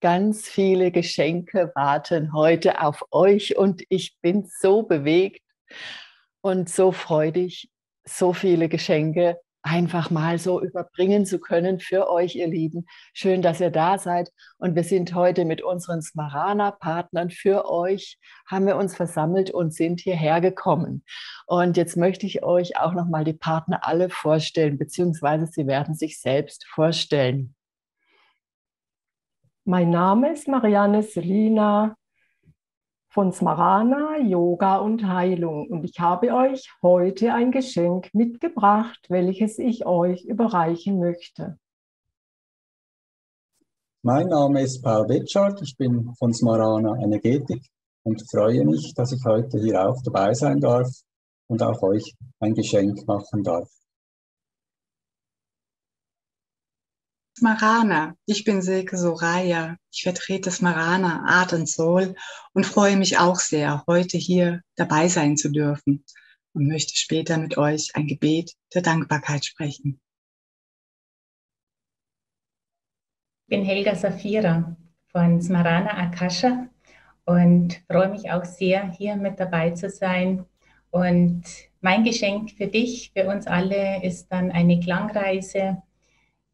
Ganz viele Geschenke warten heute auf euch und ich bin so bewegt und so freudig, so viele Geschenke einfach mal so überbringen zu können für euch, ihr Lieben. Schön, dass ihr da seid. Und wir sind heute mit unseren Smarana-Partnern für euch, haben wir uns versammelt und sind hierher gekommen. Und jetzt möchte ich euch auch nochmal die Partner alle vorstellen, beziehungsweise sie werden sich selbst vorstellen. Mein Name ist Marianne Selina von Smarana Yoga und Heilung und ich habe euch heute ein Geschenk mitgebracht, welches ich euch überreichen möchte. Mein Name ist Paul Bitschart, ich bin von Smarana Energetik und freue mich, dass ich heute hier auch dabei sein darf und auch euch ein Geschenk machen darf. Smarana. Ich bin Silke Soraya. Ich vertrete Smarana Art and Soul und freue mich auch sehr, heute hier dabei sein zu dürfen und möchte später mit euch ein Gebet der Dankbarkeit sprechen. Ich bin Helga Safira von Smarana Akasha und freue mich auch sehr, hier mit dabei zu sein. Und mein Geschenk für dich, für uns alle, ist dann eine Klangreise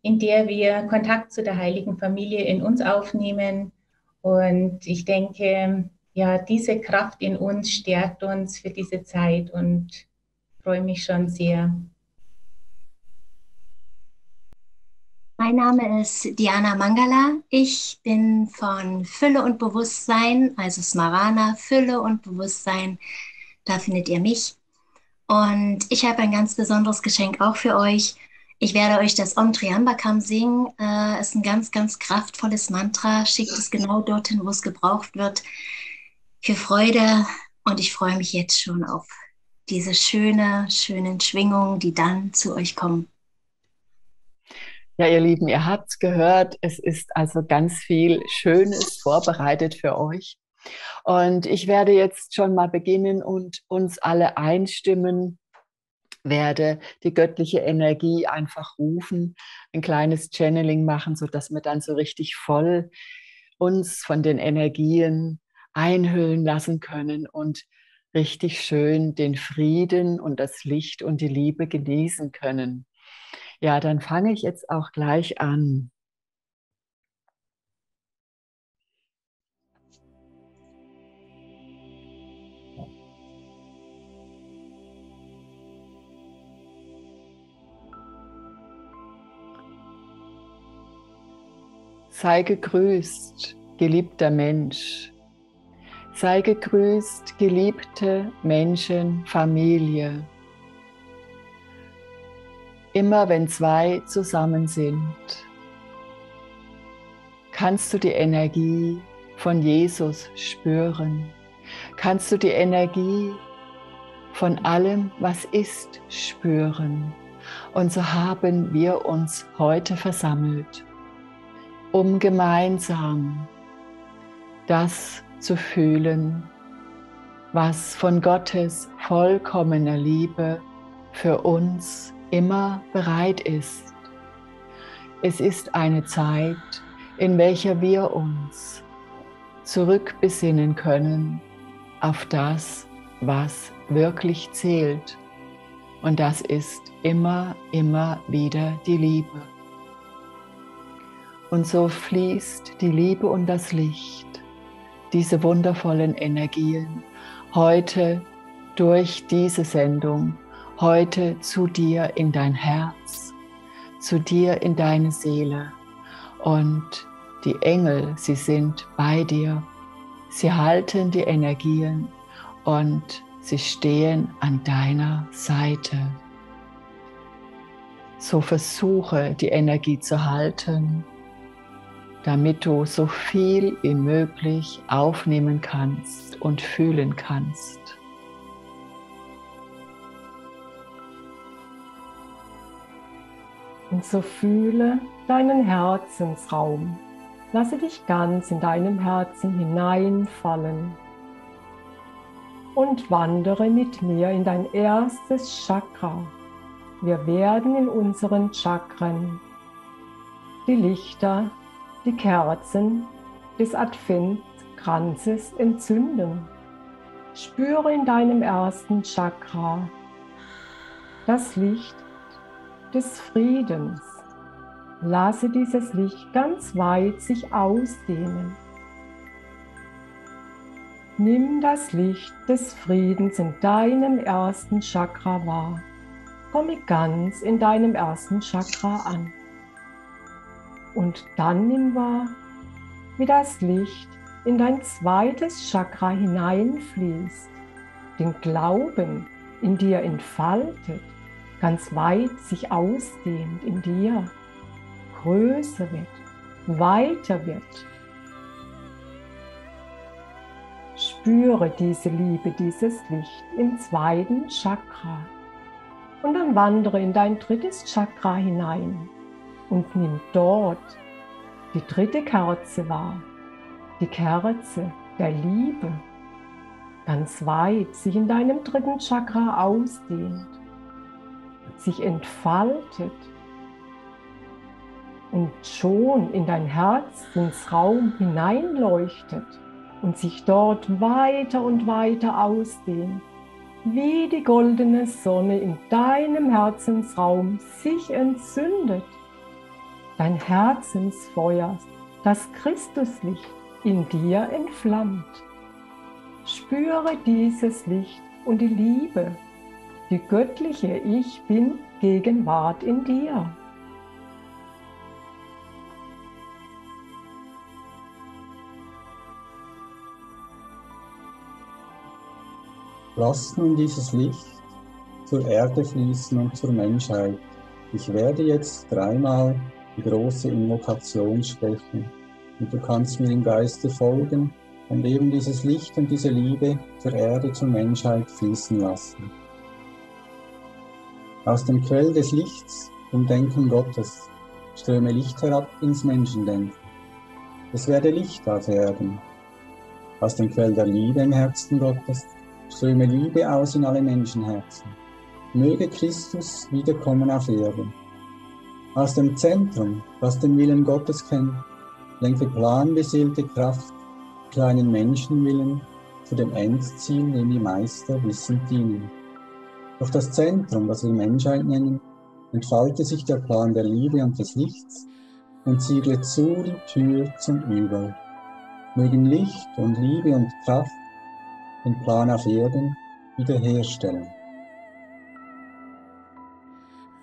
in der wir Kontakt zu der Heiligen Familie in uns aufnehmen. Und ich denke, ja, diese Kraft in uns stärkt uns für diese Zeit und freue mich schon sehr. Mein Name ist Diana Mangala. Ich bin von Fülle und Bewusstsein, also Smarana, Fülle und Bewusstsein. Da findet ihr mich. Und ich habe ein ganz besonderes Geschenk auch für euch. Ich werde euch das Om Triambakam singen. Äh, ist ein ganz, ganz kraftvolles Mantra. Schickt es genau dorthin, wo es gebraucht wird. Für Freude. Und ich freue mich jetzt schon auf diese schöne, schönen Schwingungen, die dann zu euch kommen. Ja, ihr Lieben, ihr habt gehört, es ist also ganz viel Schönes vorbereitet für euch. Und ich werde jetzt schon mal beginnen und uns alle einstimmen werde die göttliche Energie einfach rufen, ein kleines Channeling machen, sodass wir dann so richtig voll uns von den Energien einhüllen lassen können und richtig schön den Frieden und das Licht und die Liebe genießen können. Ja, dann fange ich jetzt auch gleich an. Sei gegrüßt, geliebter Mensch. Sei gegrüßt, geliebte Menschen, Familie. Immer wenn zwei zusammen sind, kannst du die Energie von Jesus spüren. Kannst du die Energie von allem, was ist, spüren. Und so haben wir uns heute versammelt um gemeinsam das zu fühlen, was von Gottes vollkommener Liebe für uns immer bereit ist. Es ist eine Zeit, in welcher wir uns zurückbesinnen können auf das, was wirklich zählt. Und das ist immer, immer wieder die Liebe. Und so fließt die Liebe und das Licht, diese wundervollen Energien, heute durch diese Sendung, heute zu dir in dein Herz, zu dir in deine Seele. Und die Engel, sie sind bei dir. Sie halten die Energien und sie stehen an deiner Seite. So versuche die Energie zu halten damit du so viel wie möglich aufnehmen kannst und fühlen kannst. Und so fühle deinen Herzensraum. Lasse dich ganz in deinem Herzen hineinfallen und wandere mit mir in dein erstes Chakra. Wir werden in unseren Chakren die Lichter die Kerzen des Adventkranzes entzünden. Spüre in deinem ersten Chakra das Licht des Friedens. Lasse dieses Licht ganz weit sich ausdehnen. Nimm das Licht des Friedens in deinem ersten Chakra wahr. Komme ganz in deinem ersten Chakra an. Und dann nimm wahr, wie das Licht in dein zweites Chakra hineinfließt, den Glauben in dir entfaltet, ganz weit sich ausdehnt in dir, größer wird, weiter wird. Spüre diese Liebe, dieses Licht im zweiten Chakra und dann wandere in dein drittes Chakra hinein und nimm dort die dritte Kerze wahr, die Kerze der Liebe, ganz weit sich in deinem dritten Chakra ausdehnt, sich entfaltet und schon in dein Herzensraum hineinleuchtet und sich dort weiter und weiter ausdehnt, wie die goldene Sonne in deinem Herzensraum sich entzündet dein Herzensfeuer, das Christuslicht in dir entflammt. Spüre dieses Licht und die Liebe, die göttliche Ich bin Gegenwart in dir. Lass nun dieses Licht zur Erde fließen und zur Menschheit. Ich werde jetzt dreimal die große Invokation sprechen. Und du kannst mir im Geiste folgen und eben dieses Licht und diese Liebe zur Erde, zur Menschheit fließen lassen. Aus dem Quell des Lichts und Denken Gottes ströme Licht herab ins Menschendenken. Es werde Licht auf Erden. Aus dem Quell der Liebe im Herzen Gottes ströme Liebe aus in alle Menschenherzen. Möge Christus wiederkommen auf Erden. Aus dem Zentrum, das den Willen Gottes kennt, lenke planbeseelte Kraft kleinen Menschenwillen zu dem Endziel, dem die Meister wissend dienen. Durch das Zentrum, das wir Menschheit nennen, entfalte sich der Plan der Liebe und des Lichts und siegle zu die Tür zum Übel. Mögen Licht und Liebe und Kraft den Plan auf Erden wiederherstellen.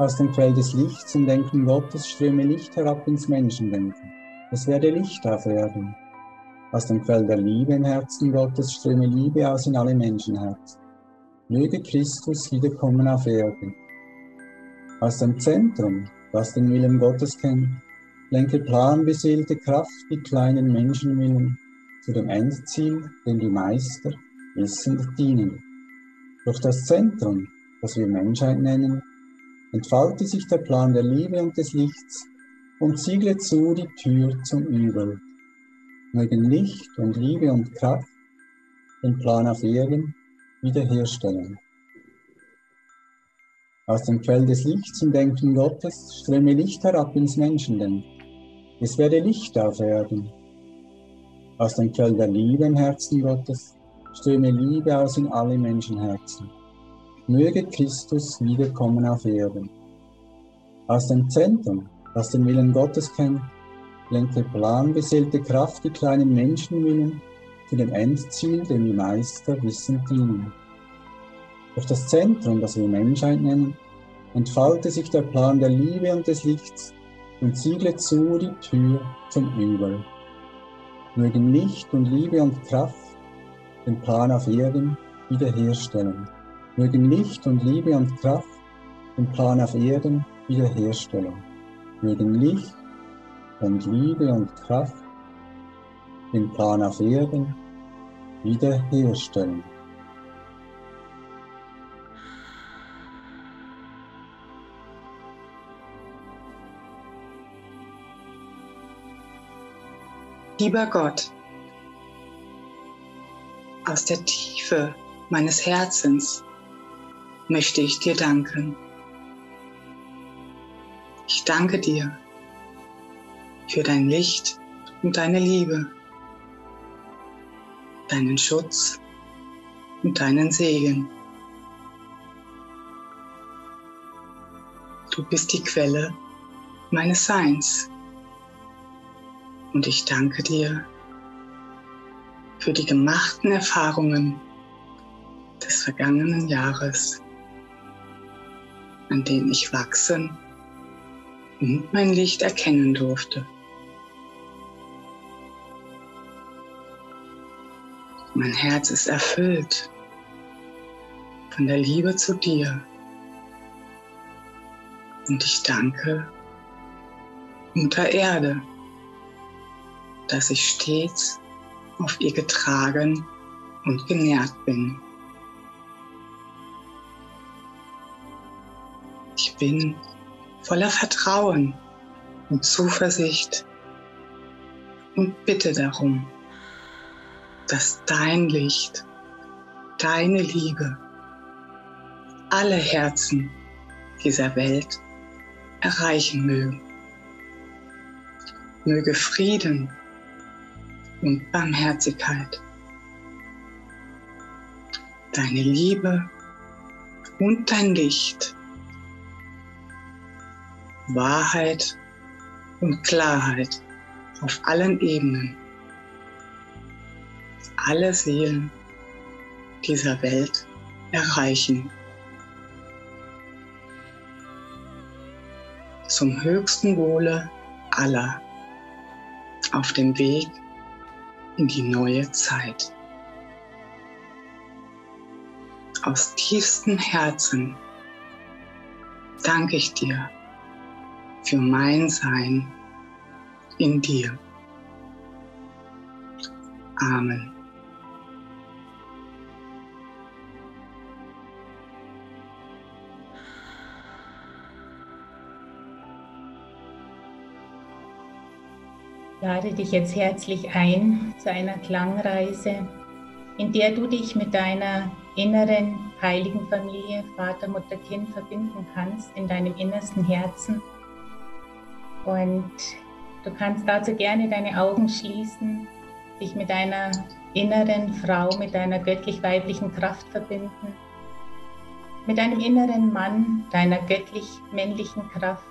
Aus dem Quell des Lichts im Denken Gottes ströme Licht herab ins Menschendenken. Es werde Licht auf Erden. Aus dem Quell der Liebe im Herzen Gottes ströme Liebe aus in alle Menschenherzen. Möge Christus wiederkommen auf Erden. Aus dem Zentrum, das den Willen Gottes kennt, lenke planbeseelte Kraft die kleinen Menschenwillen zu dem Endziel, dem die Meister wissend dienen. Durch das Zentrum, das wir Menschheit nennen, entfalte sich der Plan der Liebe und des Lichts und siegle zu die Tür zum Übel. Mögen Licht und Liebe und Kraft den Plan auf Erden wiederherstellen. Aus dem Quell des Lichts im Denken Gottes ströme Licht herab ins Menschendenken. Es werde Licht auf Erden. Aus dem Quell der Liebe im Herzen Gottes ströme Liebe aus in alle Menschenherzen. Möge Christus wiederkommen auf Erden. Aus dem Zentrum, das den Willen Gottes kennt, lenke planbeseelte Kraft die kleinen Menschenwillen zu dem Endziel, dem die Meister wissend dienen. Durch das Zentrum, das wir Menschheit nennen, entfalte sich der Plan der Liebe und des Lichts und siegle zu die Tür zum Übel. Mögen Licht und Liebe und Kraft den Plan auf Erden wiederherstellen mögen Licht und Liebe und Kraft den Plan auf Erden wiederherstellen. Mögen Licht und Liebe und Kraft den Plan auf Erden wiederherstellen. Lieber Gott, aus der Tiefe meines Herzens möchte ich dir danken. Ich danke dir für dein Licht und deine Liebe deinen Schutz und deinen Segen. Du bist die Quelle meines Seins. Und ich danke dir für die gemachten Erfahrungen des vergangenen Jahres, an denen ich wachsen und mein Licht erkennen durfte. Mein Herz ist erfüllt von der Liebe zu dir. Und ich danke Mutter Erde, dass ich stets auf ihr getragen und genährt bin. Bin voller Vertrauen und Zuversicht und bitte darum, dass dein Licht, deine Liebe alle Herzen dieser Welt erreichen mögen. Möge Frieden und Barmherzigkeit, deine Liebe und dein Licht, Wahrheit und Klarheit auf allen Ebenen, alle Seelen dieser Welt erreichen. Zum höchsten Wohle aller auf dem Weg in die neue Zeit. Aus tiefstem Herzen danke ich dir für mein Sein in dir. Amen. lade dich jetzt herzlich ein zu einer Klangreise, in der du dich mit deiner inneren heiligen Familie, Vater, Mutter, Kind verbinden kannst in deinem innersten Herzen. Und du kannst dazu gerne deine Augen schließen, dich mit deiner inneren Frau, mit deiner göttlich-weiblichen Kraft verbinden, mit deinem inneren Mann, deiner göttlich-männlichen Kraft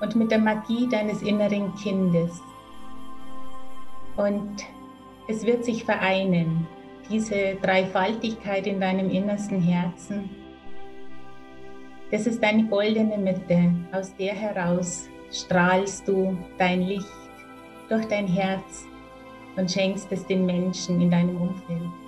und mit der Magie deines inneren Kindes. Und es wird sich vereinen, diese Dreifaltigkeit in deinem innersten Herzen. Das ist deine goldene Mitte, aus der heraus strahlst du dein Licht durch dein Herz und schenkst es den Menschen in deinem Umfeld.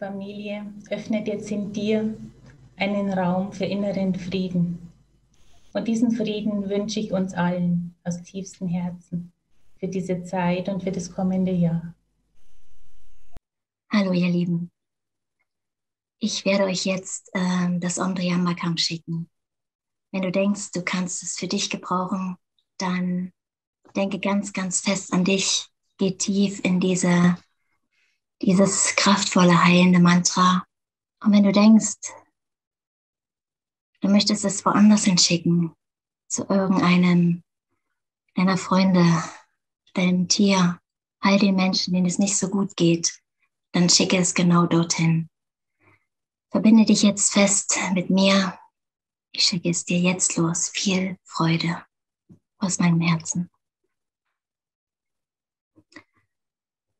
Familie öffnet jetzt in dir einen Raum für inneren Frieden. Und diesen Frieden wünsche ich uns allen aus tiefstem Herzen für diese Zeit und für das kommende Jahr. Hallo ihr Lieben. Ich werde euch jetzt äh, das Omdriyam schicken. Wenn du denkst, du kannst es für dich gebrauchen, dann denke ganz, ganz fest an dich, geh tief in diese, dieses kraftvolle, heilende Mantra. Und wenn du denkst, du möchtest es woanders hinschicken, zu irgendeinem deiner Freunde, deinem Tier, all den Menschen, denen es nicht so gut geht, dann schicke es genau dorthin. Verbinde dich jetzt fest mit mir. Ich schicke es dir jetzt los. Viel Freude aus meinem Herzen.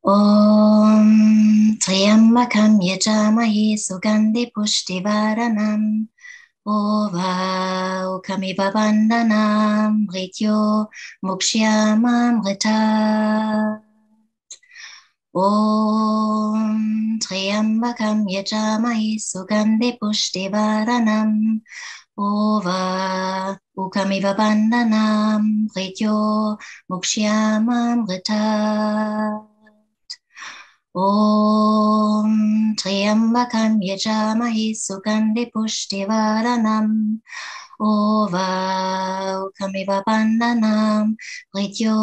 ॐ त्र्यम्बकं यजामहे सुगन्धिपुष्टिवारणम् ओवाकमिव वन्दनां मृत्यो मुक्ष्यामामृता ॐ त्र्यम्बकं यजामहे सुगन्धिपुष्टिवारणम् ओवा उकमिव वन्दनां मृत्यो मुक्ष्यामामृता ॐ त्र्यम्बकं यजामहे सुगन्धिपुष्टिवरणम् ओवाकमिव बन्धनां मृत्यो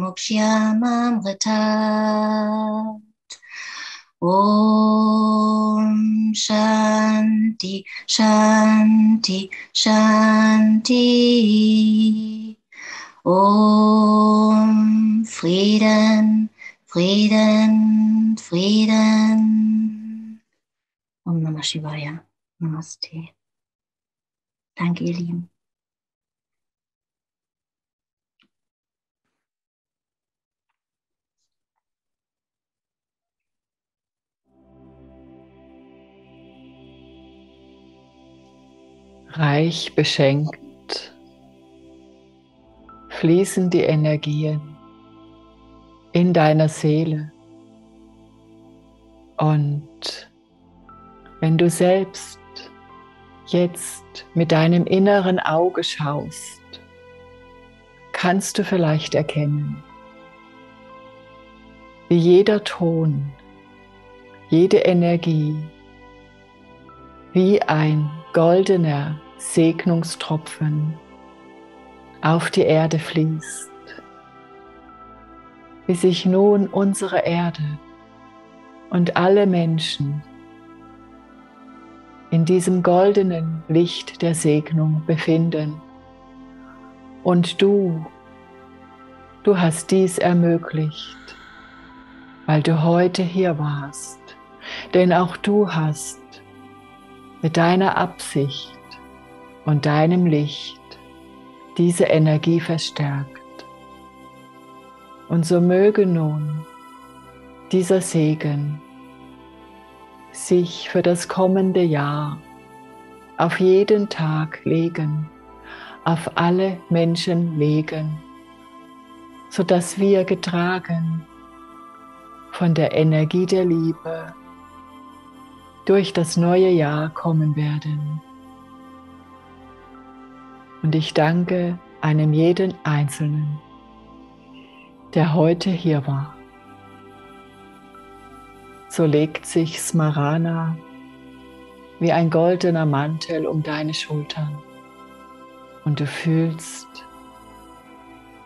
मुक्ष्यामामृता ॐ शान्ति शान्ति शान्ति ॐ फ्रीडन् Frieden Frieden. Om Namah Shivaya. Namaste. Danke, ihr Lieben. Reich beschenkt fließen die Energien in deiner Seele. Und wenn du selbst jetzt mit deinem inneren Auge schaust, kannst du vielleicht erkennen, wie jeder Ton, jede Energie, wie ein goldener Segnungstropfen auf die Erde fließt, wie sich nun unsere Erde und alle Menschen in diesem goldenen Licht der Segnung befinden. Und du, du hast dies ermöglicht, weil du heute hier warst. Denn auch du hast mit deiner Absicht und deinem Licht diese Energie verstärkt. Und so möge nun dieser Segen sich für das kommende Jahr auf jeden Tag legen, auf alle Menschen legen, sodass wir getragen von der Energie der Liebe durch das neue Jahr kommen werden. Und ich danke einem jeden Einzelnen, der heute hier war so legt sich Smarana wie ein goldener Mantel um deine Schultern und du fühlst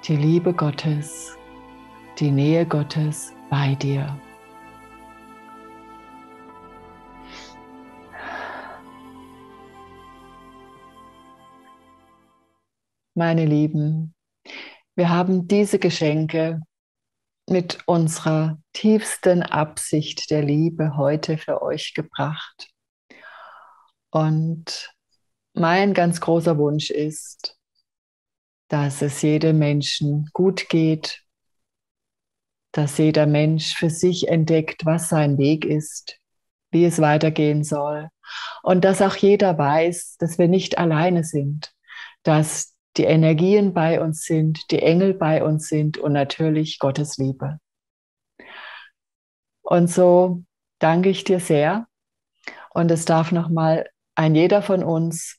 die Liebe Gottes, die Nähe Gottes bei dir. Meine Lieben, wir haben diese Geschenke mit unserer tiefsten Absicht der Liebe heute für euch gebracht. Und mein ganz großer Wunsch ist, dass es jedem Menschen gut geht, dass jeder Mensch für sich entdeckt, was sein Weg ist, wie es weitergehen soll und dass auch jeder weiß, dass wir nicht alleine sind, dass die Energien bei uns sind, die Engel bei uns sind und natürlich Gottes Liebe. Und so danke ich dir sehr. Und es darf nochmal ein jeder von uns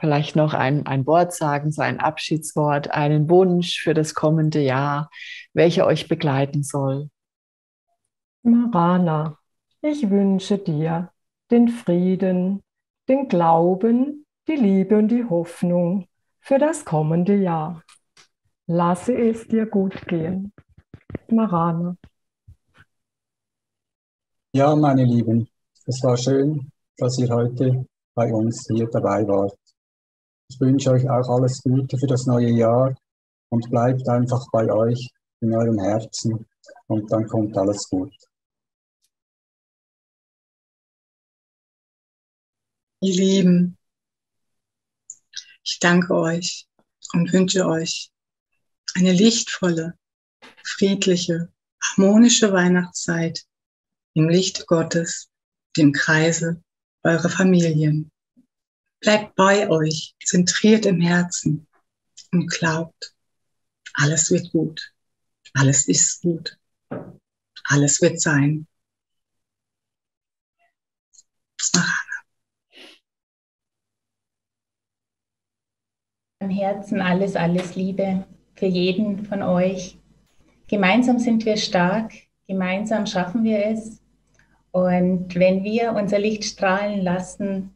vielleicht noch ein, ein Wort sagen, so ein Abschiedswort, einen Wunsch für das kommende Jahr, welcher euch begleiten soll. Marana, ich wünsche dir den Frieden, den Glauben, die Liebe und die Hoffnung für das kommende Jahr. Lasse es dir gut gehen. Marana. Ja, meine Lieben, es war schön, dass ihr heute bei uns hier dabei wart. Ich wünsche euch auch alles Gute für das neue Jahr und bleibt einfach bei euch in eurem Herzen und dann kommt alles gut. Ihr Lieben, ich danke euch und wünsche euch eine lichtvolle, friedliche, harmonische Weihnachtszeit im Licht Gottes, dem Kreise eurer Familien. Bleibt bei euch, zentriert im Herzen und glaubt, alles wird gut, alles ist gut, alles wird sein. Im Herzen alles, alles Liebe für jeden von euch. Gemeinsam sind wir stark, gemeinsam schaffen wir es. Und wenn wir unser Licht strahlen lassen,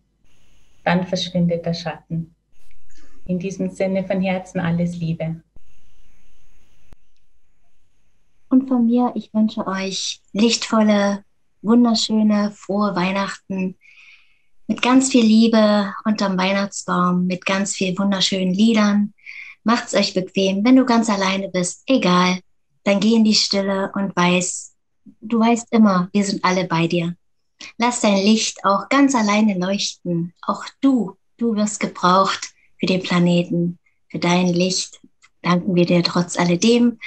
dann verschwindet der Schatten. In diesem Sinne von Herzen alles Liebe. Und von mir, ich wünsche euch lichtvolle, wunderschöne, frohe Weihnachten mit ganz viel Liebe unterm Weihnachtsbaum, mit ganz viel wunderschönen Liedern. Macht's euch bequem. Wenn du ganz alleine bist, egal, dann geh in die Stille und weiß, du weißt immer, wir sind alle bei dir. Lass dein Licht auch ganz alleine leuchten. Auch du, du wirst gebraucht für den Planeten, für dein Licht. Danken wir dir trotz alledem.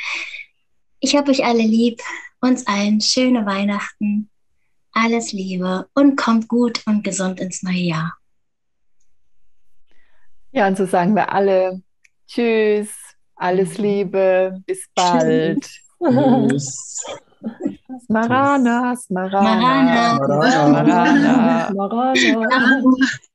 Ich habe euch alle lieb. Uns allen schöne Weihnachten. Alles Liebe und kommt gut und gesund ins neue Jahr. Ja, und so sagen wir alle Tschüss, alles Liebe, bis bald. Tschüss. Smarana, Smarana, Marana. Smarana. Marana.